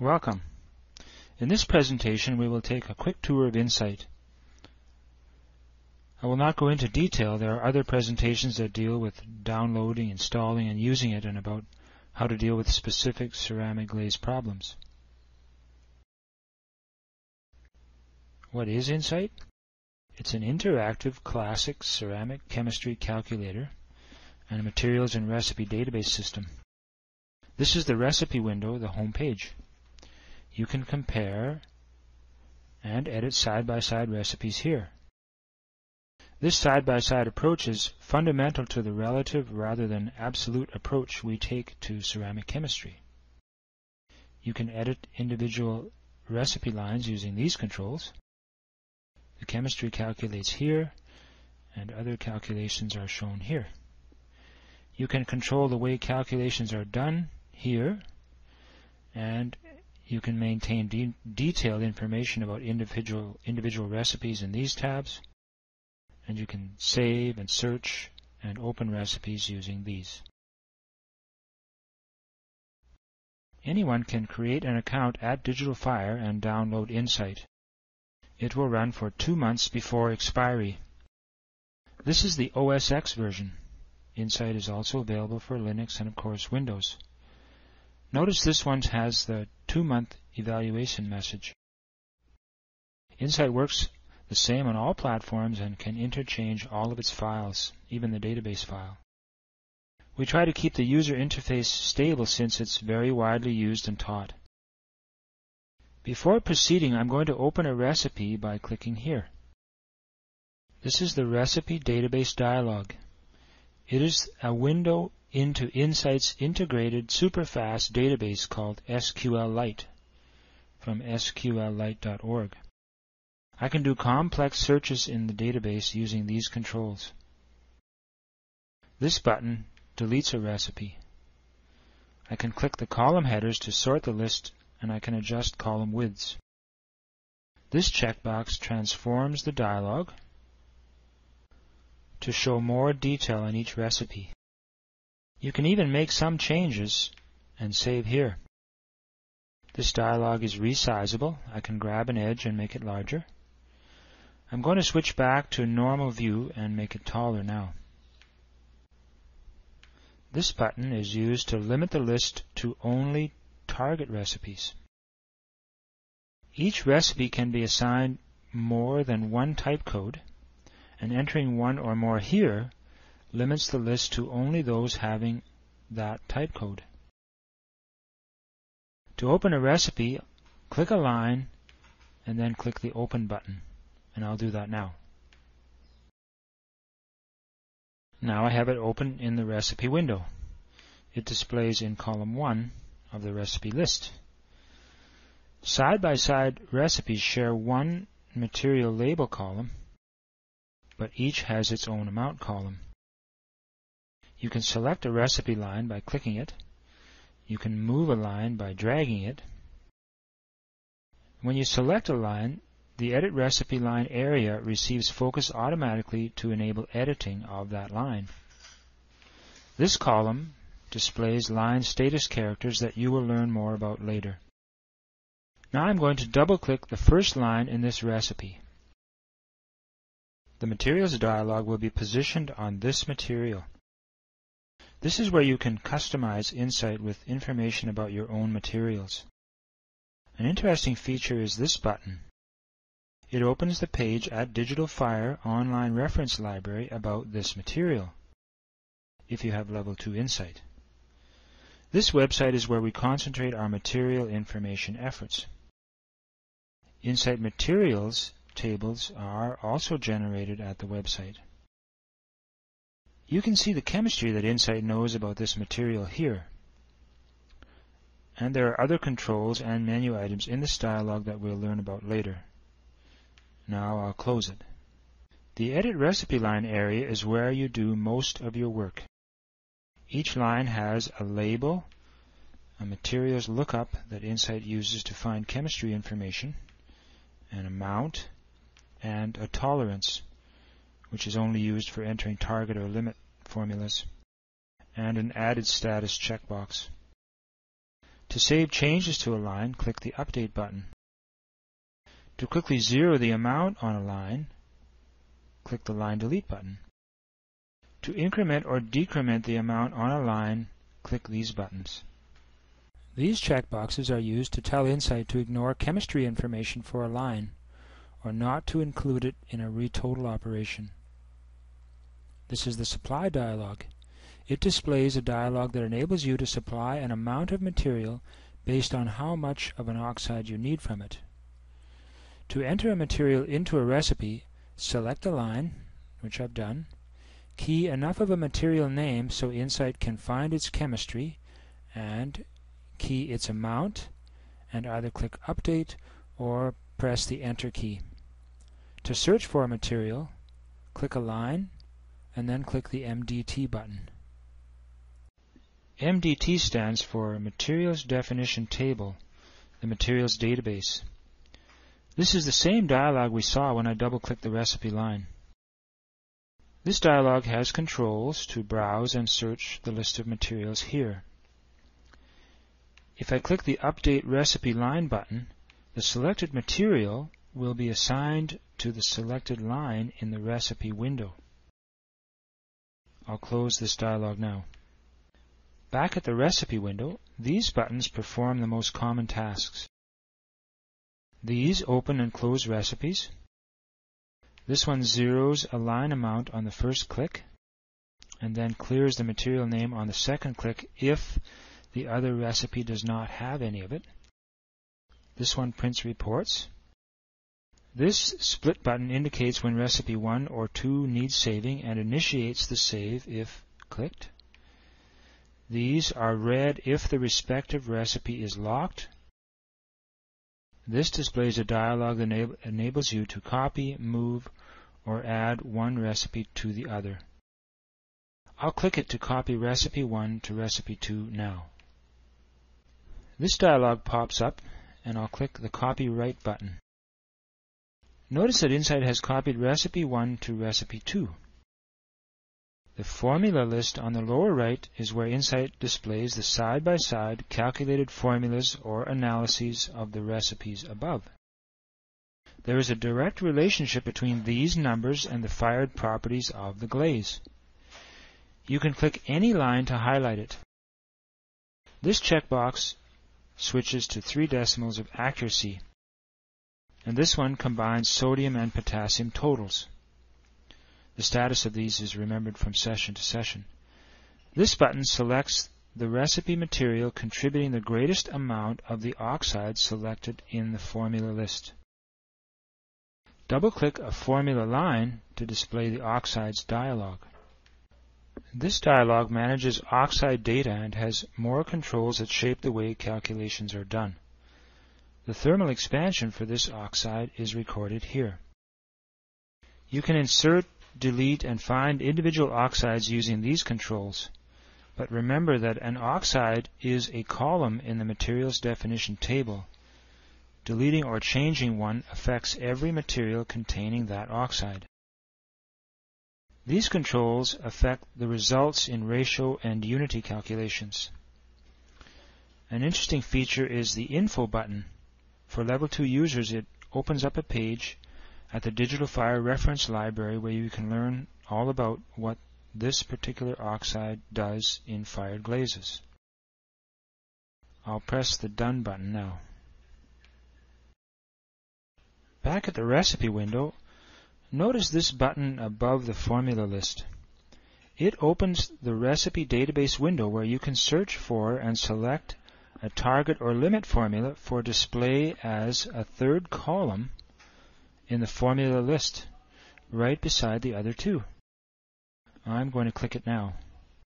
Welcome. In this presentation we will take a quick tour of Insight. I will not go into detail. There are other presentations that deal with downloading, installing, and using it and about how to deal with specific ceramic glaze problems. What is Insight? It's an interactive classic ceramic chemistry calculator and a materials and recipe database system. This is the recipe window, the home page. You can compare and edit side-by-side -side recipes here. This side-by-side -side approach is fundamental to the relative rather than absolute approach we take to ceramic chemistry. You can edit individual recipe lines using these controls. The chemistry calculates here, and other calculations are shown here. You can control the way calculations are done here, and you can maintain de detailed information about individual, individual recipes in these tabs, and you can save and search and open recipes using these. Anyone can create an account at Digital Fire and download Insight. It will run for two months before expiry. This is the OS X version. Insight is also available for Linux and of course Windows. Notice this one has the two-month evaluation message. Insight works the same on all platforms and can interchange all of its files, even the database file. We try to keep the user interface stable since it's very widely used and taught. Before proceeding, I'm going to open a recipe by clicking here. This is the Recipe Database dialog. It is a window into Insight's integrated superfast database called SQLite from sqlite.org. I can do complex searches in the database using these controls. This button deletes a recipe. I can click the column headers to sort the list and I can adjust column widths. This checkbox transforms the dialog to show more detail on each recipe. You can even make some changes and save here. This dialog is resizable. I can grab an edge and make it larger. I'm going to switch back to normal view and make it taller now. This button is used to limit the list to only target recipes. Each recipe can be assigned more than one type code, and entering one or more here limits the list to only those having that type code. To open a recipe, click a line and then click the Open button, and I'll do that now. Now I have it open in the recipe window. It displays in column 1 of the recipe list. Side-by-side -side recipes share one material label column, but each has its own amount column. You can select a recipe line by clicking it. You can move a line by dragging it. When you select a line, the Edit Recipe Line area receives focus automatically to enable editing of that line. This column displays line status characters that you will learn more about later. Now I'm going to double-click the first line in this recipe. The Materials dialog will be positioned on this material. This is where you can customize Insight with information about your own materials. An interesting feature is this button. It opens the page at Digital Fire Online Reference Library about this material, if you have Level 2 Insight. This website is where we concentrate our material information efforts. Insight materials tables are also generated at the website. You can see the chemistry that Insight knows about this material here. And there are other controls and menu items in this dialog that we'll learn about later. Now I'll close it. The Edit Recipe Line area is where you do most of your work. Each line has a label, a materials lookup that Insight uses to find chemistry information, an amount, and a tolerance, which is only used for entering target or limit formulas, and an added status checkbox. To save changes to a line, click the Update button. To quickly zero the amount on a line, click the Line Delete button. To increment or decrement the amount on a line, click these buttons. These checkboxes are used to tell Insight to ignore chemistry information for a line, or not to include it in a retotal operation. This is the supply dialog. It displays a dialog that enables you to supply an amount of material based on how much of an oxide you need from it. To enter a material into a recipe, select a line, which I've done, key enough of a material name so Insight can find its chemistry, and key its amount, and either click Update or press the Enter key. To search for a material, click a line, and then click the MDT button. MDT stands for Materials Definition Table, the materials database. This is the same dialog we saw when I double-clicked the recipe line. This dialog has controls to browse and search the list of materials here. If I click the Update Recipe Line button, the selected material will be assigned to the selected line in the recipe window. I'll close this dialog now. Back at the recipe window, these buttons perform the most common tasks. These open and close recipes. This one zeroes a line amount on the first click and then clears the material name on the second click if the other recipe does not have any of it. This one prints reports. This split button indicates when recipe 1 or 2 needs saving and initiates the save if clicked. These are red if the respective recipe is locked this displays a dialog that enables you to copy, move, or add one recipe to the other. I'll click it to copy recipe 1 to recipe 2 now. This dialog pops up and I'll click the Copy Right button. Notice that Insight has copied recipe 1 to recipe 2. The formula list on the lower right is where Insight displays the side-by-side -side calculated formulas or analyses of the recipes above. There is a direct relationship between these numbers and the fired properties of the glaze. You can click any line to highlight it. This checkbox switches to three decimals of accuracy, and this one combines sodium and potassium totals. The status of these is remembered from session to session. This button selects the recipe material contributing the greatest amount of the oxide selected in the formula list. Double-click a formula line to display the oxides dialog. This dialog manages oxide data and has more controls that shape the way calculations are done. The thermal expansion for this oxide is recorded here. You can insert delete, and find individual oxides using these controls. But remember that an oxide is a column in the materials definition table. Deleting or changing one affects every material containing that oxide. These controls affect the results in ratio and unity calculations. An interesting feature is the Info button. For Level 2 users, it opens up a page at the Digital Fire Reference Library where you can learn all about what this particular oxide does in fired glazes. I'll press the Done button now. Back at the recipe window, notice this button above the formula list. It opens the recipe database window where you can search for and select a target or limit formula for display as a third column in the formula list right beside the other two. I'm going to click it now.